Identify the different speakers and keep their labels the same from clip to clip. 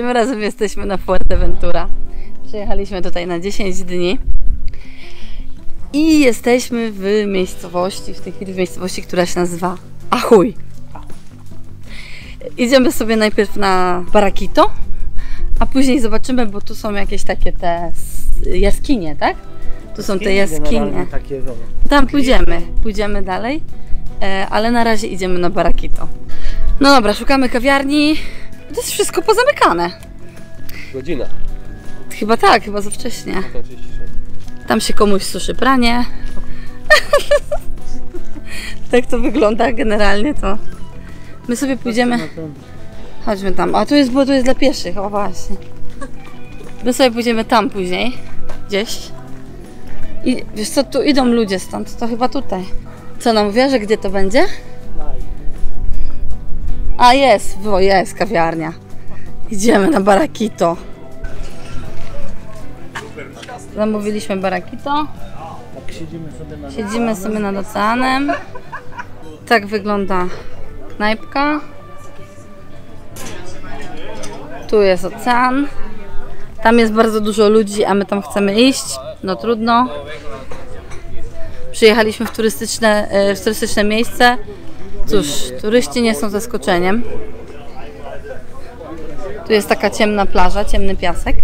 Speaker 1: Tym razem jesteśmy na Fuerteventura. Przyjechaliśmy tutaj na 10 dni. I jesteśmy w miejscowości, w tej chwili w miejscowości, która się nazywa Achuj. Idziemy sobie najpierw na Barakito, a później zobaczymy, bo tu są jakieś takie te jaskinie, tak? Tu są te jaskinie. Tam pójdziemy, pójdziemy dalej, e, ale na razie idziemy na Barakito. No dobra, szukamy kawiarni. To jest wszystko pozamykane.
Speaker 2: Godzina.
Speaker 1: Chyba tak, chyba za wcześnie.
Speaker 2: 36.
Speaker 1: Tam się komuś suszy pranie. tak to wygląda generalnie to. My sobie pójdziemy. Chodźmy tam. A tu jest, bo tu jest dla pieszych, o właśnie. My sobie pójdziemy tam później. Gdzieś. I wiesz co, tu idą ludzie stąd, to chyba tutaj. Co nam mówiła, że gdzie to będzie? A jest, bo jest kawiarnia. Idziemy na Barakito. Zamówiliśmy Barakito.
Speaker 3: Siedzimy sobie na...
Speaker 1: Siedzimy sobie nad oceanem. Tak wygląda knajpka. Tu jest ocean. Tam jest bardzo dużo ludzi, a my tam chcemy iść. No trudno. Przyjechaliśmy w turystyczne, e, w turystyczne miejsce. Cóż, turyści nie są zaskoczeniem. Tu jest taka ciemna plaża, ciemny piasek.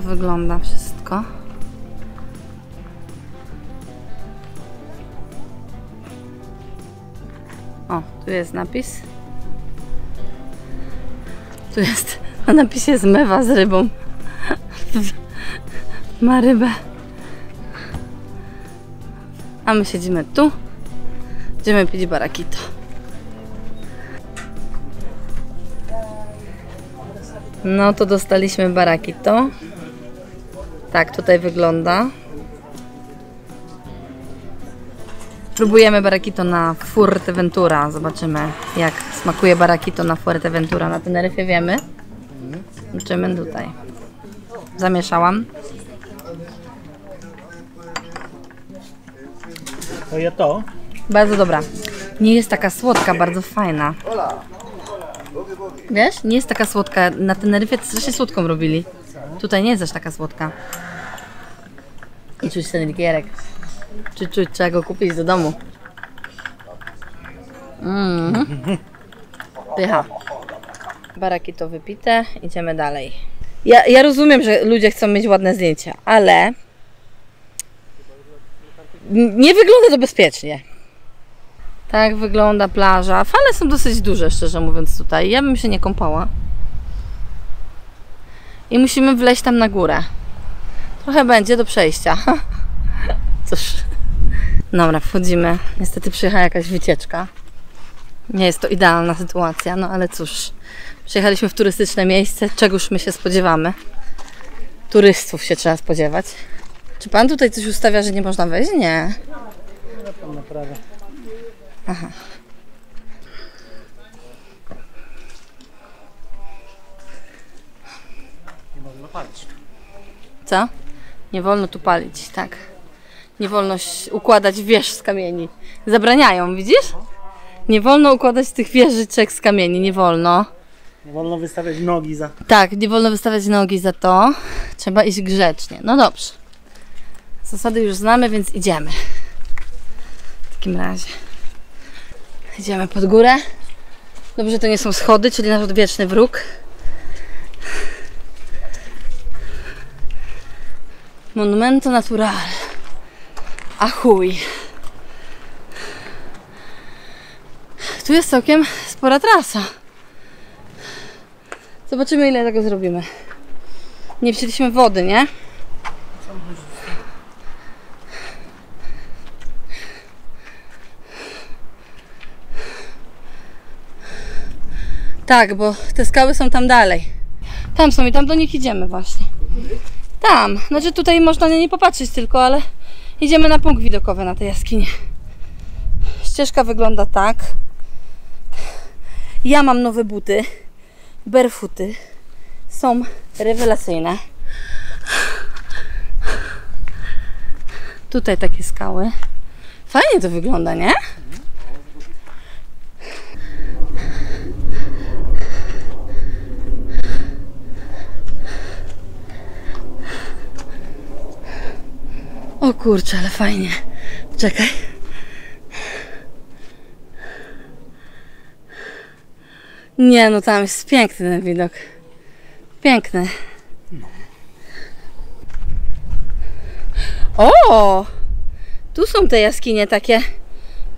Speaker 1: To wygląda wszystko. O, tu jest napis. Tu jest na napisie zmewa z rybą. Ma rybę. A my siedzimy tu. Będziemy pić barakito. No to dostaliśmy barakito. Tak tutaj wygląda. Próbujemy barakito na Fuerteventura. Zobaczymy jak smakuje barakito na Fuerteventura. Na Teneryfie wiemy. Zobaczymy tutaj. Zamieszałam.
Speaker 3: To ja to.
Speaker 1: Bardzo dobra. Nie jest taka słodka, bardzo fajna. Wiesz? Nie jest taka słodka. Na Teneryfie strasznie słodką robili. Tutaj nie jest aż taka słodka. I czuć ten likierek. Czy czuć, trzeba go kupić do domu. Mm. Pycha. Baraki to wypite, idziemy dalej. Ja, ja rozumiem, że ludzie chcą mieć ładne zdjęcia, ale nie wygląda to bezpiecznie. Tak wygląda plaża. Fale są dosyć duże, szczerze mówiąc, tutaj. Ja bym się nie kąpała. I musimy wleźć tam na górę. Trochę będzie do przejścia. Cóż. Dobra, wchodzimy. Niestety przyjechała jakaś wycieczka. Nie jest to idealna sytuacja, no ale cóż. Przyjechaliśmy w turystyczne miejsce. Czegoż my się spodziewamy? Turystów się trzeba spodziewać. Czy pan tutaj coś ustawia, że nie można wejść? Nie.
Speaker 3: Tam palić.
Speaker 1: Co? Nie wolno tu palić, tak. Nie wolno układać wież z kamieni. Zabraniają, widzisz? Nie wolno układać tych wieżyczek z kamieni, nie wolno.
Speaker 3: Nie wolno wystawiać nogi za...
Speaker 1: Tak, nie wolno wystawiać nogi za to. Trzeba iść grzecznie. No dobrze. Zasady już znamy, więc idziemy. W takim razie. Idziemy pod górę. Dobrze, to nie są schody, czyli nasz odwieczny wróg. Monumento natural. A. Tu jest całkiem spora trasa. Zobaczymy ile tego zrobimy. Nie wzięliśmy wody, nie? Tak, bo te skały są tam dalej. Tam są i tam do nich idziemy właśnie. Tam. Znaczy tutaj można na nie popatrzeć tylko, ale idziemy na punkt widokowy na tej jaskinie. Ścieżka wygląda tak. Ja mam nowe buty. Barefooty. Są rewelacyjne. Tutaj takie skały. Fajnie to wygląda, nie? O kurczę, ale fajnie. Czekaj. Nie, no tam jest piękny ten widok. Piękny. O! Tu są te jaskinie takie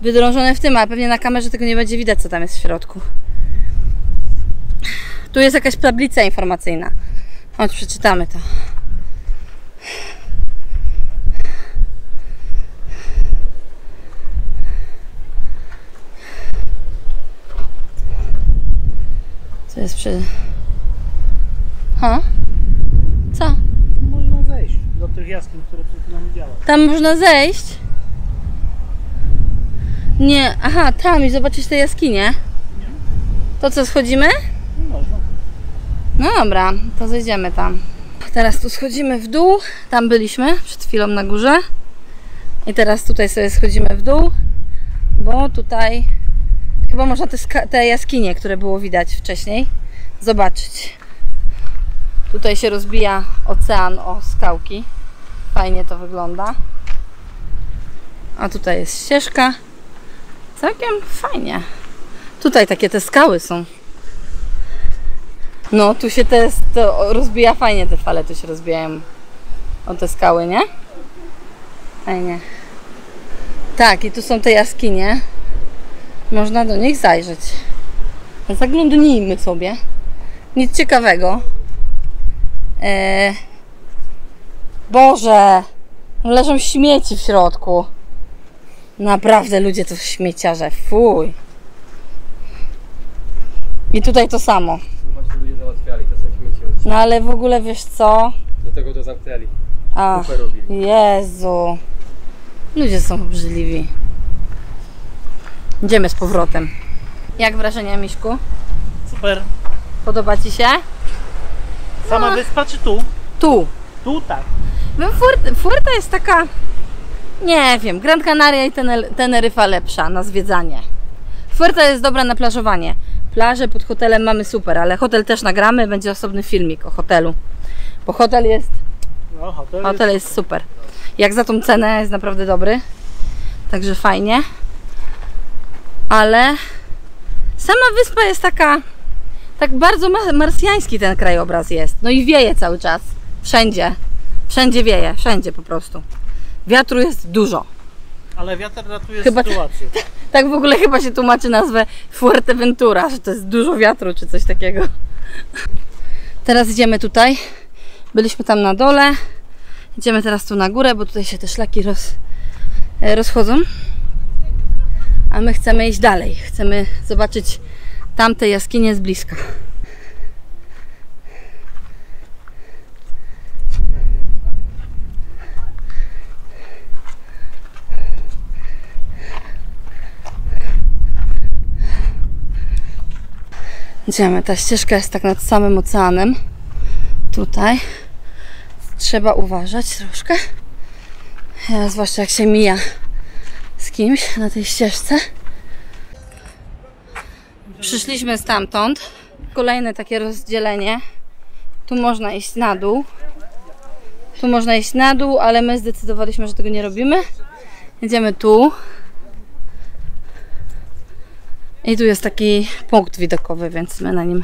Speaker 1: wydrążone w tym, a pewnie na kamerze tego nie będzie widać, co tam jest w środku. Tu jest jakaś tablica informacyjna. Chodź, przeczytamy to. Jest przy... Ha? Co?
Speaker 3: Można zejść do tych jaskiń, które przed chwilą widziałem.
Speaker 1: Tam można zejść? Nie, aha, tam i zobaczyć te jaskinie. To co, schodzimy?
Speaker 3: Można.
Speaker 1: No dobra, to zejdziemy tam. Teraz tu schodzimy w dół. Tam byliśmy przed chwilą na górze. I teraz tutaj sobie schodzimy w dół, bo tutaj chyba można te, te jaskinie, które było widać wcześniej, zobaczyć. Tutaj się rozbija ocean o skałki. Fajnie to wygląda. A tutaj jest ścieżka. Całkiem fajnie. Tutaj takie te skały są. No, tu się te, to rozbija fajnie, te fale tu się rozbijają o te skały, nie? Fajnie. Tak, i tu są te jaskinie. Można do nich zajrzeć. Zaglądnijmy sobie. Nic ciekawego. Eee... Boże! Leżą śmieci w środku. Naprawdę ludzie to śmieciarze. Fuj. I tutaj to samo.
Speaker 2: Ludzie załatwiali, to są śmieci.
Speaker 1: No ale w ogóle wiesz co?
Speaker 2: Do tego to zamknęli.
Speaker 1: Ach. Jezu. Ludzie są obrzydliwi. Idziemy z powrotem. Jak wrażenia, Miśku?
Speaker 3: Super.
Speaker 1: Podoba Ci się?
Speaker 3: Sama
Speaker 1: No.
Speaker 3: wyspa czy tu?
Speaker 1: Tu.
Speaker 3: Tu tak.
Speaker 1: No, Fuert- Fuerta jest taka, nie wiem, Gran Canaria i Teneryfa lepsza na zwiedzanie. Fuerta jest dobra na plażowanie. Plaże pod hotelem mamy super, ale hotel też nagramy, będzie osobny filmik o hotelu. Bo hotel jest,
Speaker 3: No, hotel,
Speaker 1: hotel jest super. Jak za tą cenę jest naprawdę dobry. Także fajnie. Ale sama wyspa jest taka, tak bardzo ma- marsjański ten krajobraz jest. No i wieje cały czas. Wszędzie. Wszędzie wieje, wszędzie po prostu. Wiatru jest dużo.
Speaker 3: ale wiatr ratuje
Speaker 1: Chyba-
Speaker 3: sytuację.
Speaker 1: Tak w ogóle chyba się tłumaczy nazwę Fuerteventura, że to jest dużo wiatru czy coś takiego. Teraz idziemy tutaj. Byliśmy tam na dole. Idziemy teraz tu na górę, bo tutaj się te szlaki roz, e, rozchodzą. A my chcemy iść dalej. Chcemy zobaczyć tamte jaskinie z bliska. Idziemy. Ta ścieżka jest tak nad samym oceanem. Tutaj. Trzeba uważać troszkę. Ja, zwłaszcza jak się mija z kimś na tej ścieżce. Przyszliśmy stamtąd. Kolejne takie rozdzielenie. Tu można iść na dół. Tu można iść na dół, ale my zdecydowaliśmy, że tego nie robimy. Jedziemy tu. I tu jest taki punkt widokowy, więc my na nim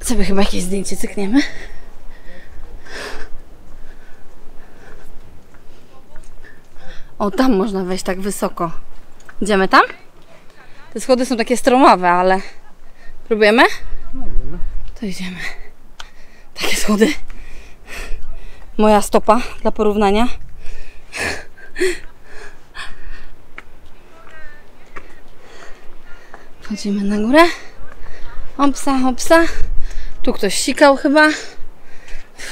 Speaker 1: sobie chyba jakieś zdjęcie cykniemy. O, tam można wejść tak wysoko. Idziemy tam? Te schody są takie stromowe, ale próbujemy? To idziemy. Takie schody. Moja stopa dla porównania. Wchodzimy na górę. Hopsa, hopsa. Tu ktoś sikał chyba.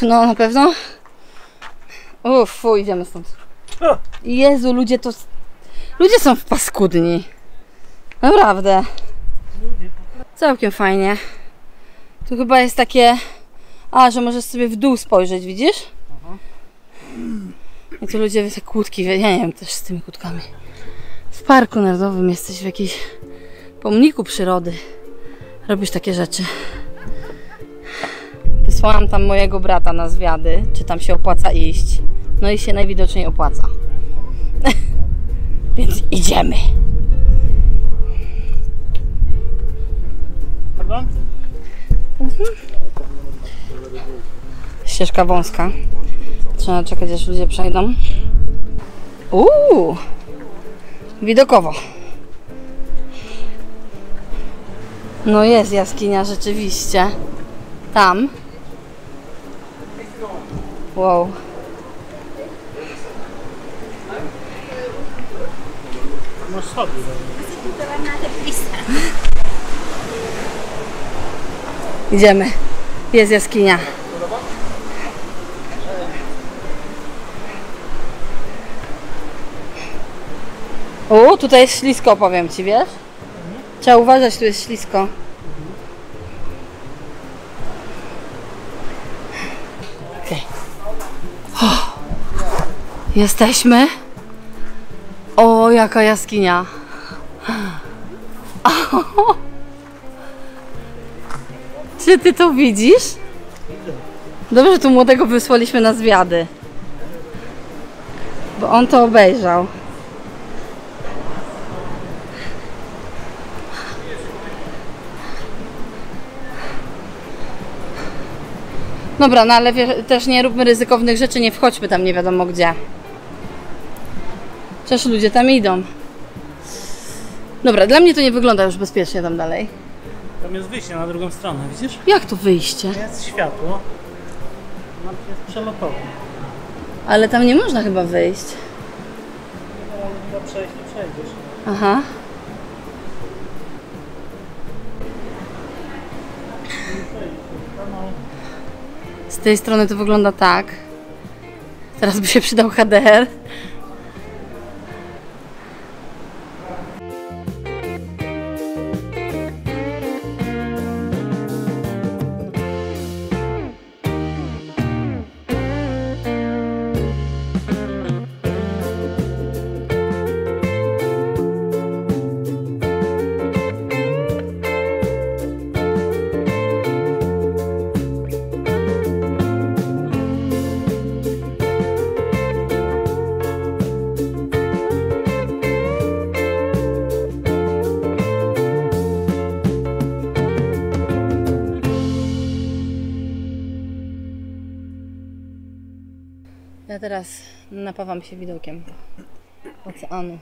Speaker 1: No na pewno. Uff, idziemy stąd. Jezu, ludzie to... Ludzie są w paskudni. Naprawdę. Całkiem fajnie. Tu chyba jest takie... A, że możesz sobie w dół spojrzeć, widzisz? I tu ludzie te kłódki, ja nie wiem też z tymi kłódkami. W parku narodowym jesteś w jakimś pomniku przyrody. Robisz takie rzeczy. Wysłałam tam mojego brata na zwiady, czy tam się opłaca iść. No i się najwidoczniej opłaca. Więc idziemy.
Speaker 3: Pardon?
Speaker 1: Ścieżka wąska. Trzeba czekać, aż ludzie przejdą. Uuu! Widokowo. No jest jaskinia rzeczywiście. Tam. Wow.
Speaker 3: Masz schody.
Speaker 1: Idziemy. Jest jaskinia. O, tutaj jest ślisko, powiem ci, wiesz? Trzeba uważać, tu jest ślisko. Okej. O, Jesteśmy. O, jaka jaskinia. Czy ty to widzisz? Dobrze, że tu młodego wysłaliśmy na zwiady. Bo on to obejrzał. Dobra, no ale też nie róbmy ryzykownych rzeczy, nie wchodźmy tam nie wiadomo gdzie. Przecież ludzie tam idą. Dobra, dla mnie to nie wygląda już bezpiecznie tam dalej.
Speaker 3: Tam jest wyjście na drugą stronę, widzisz?
Speaker 1: Jak to wyjście?
Speaker 3: Jest światło. Tam jest przelotowe.
Speaker 1: Ale tam nie można chyba wyjść.
Speaker 3: Ale da przejść, nie przejdziesz.
Speaker 1: Aha. Z tej strony to wygląda tak. Teraz by się przydał HDR. Teraz napawam się widokiem oceanu.